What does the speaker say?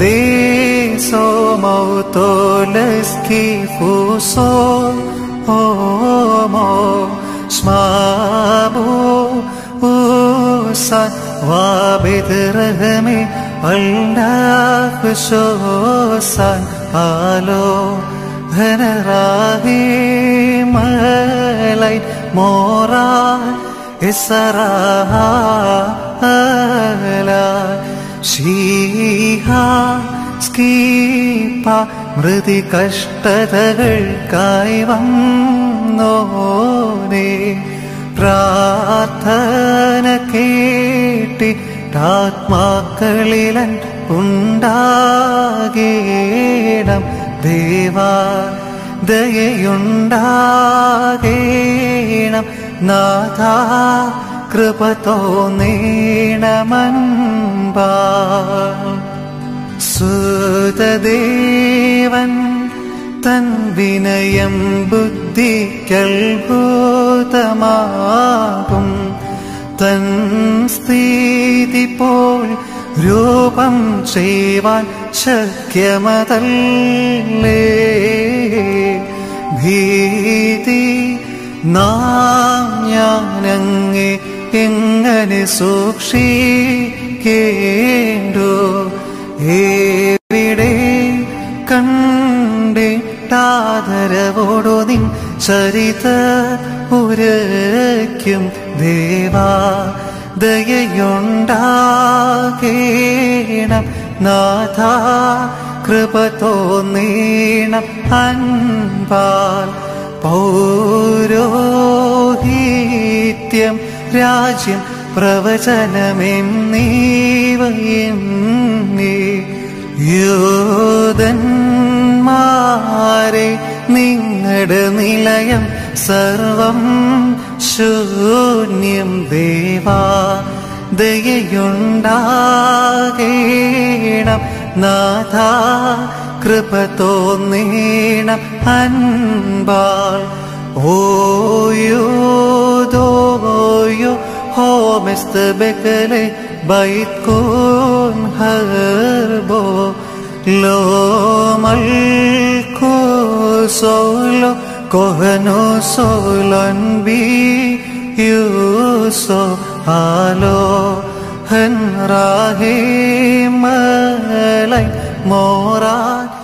देसो मौ तोलिपुसो ओ मौ स्मो ओ सन् वा मे अल्नो सन् आलो हराहिला मोरा इसार ഷീഹ സ്കീപ മൃതി കഷ്ടതകൾക്കായി വന്നോനേ. പ്രാർത്ഥന കേട്ടിട്ടാത്മാക്കളിലൻ ഉണ്ടാകേണം. ദേവാ ദയയുണ്ടാകേണം നാഥ കൃപ തോന്നേണമൻപാ. സുതദേവൻ തൻ വിനയം ബുദ്ധിക്കൽഭൂതമാകും. തൻ സ്ഥിതി പോൽ രൂപം ചെയ്യുവാൻ ശക്യമതല്ലേ. ഭീതി നാം ഞാനങ്ങെ എങ്ങനെ സൂക്ഷിക്കേണ്ടു? എവിടെ താതരവോടോ നിൻ ചരിത ഉരയ്ക്കും ദേവാ ദയയുണ്ടാകേണം. നാഥ കൃപ തോന്നീണം അൻപാൽ. പൗരോഹിത്യം രാജ്യം പ്രവചനമെം നീവയും നീ യോധന്മാരെ നിങ്ങളുടെ നിലയം സർവം ശൂന്യം ദേവാ. ദയുണ്ടാകേണം നാഥ കൃപ തോന്നേണം അൻപാൾ. استبك لي بيتكون هربو لو ملكو سولو كهنو سولن بي يوسو آلو هن راهي ملي مورات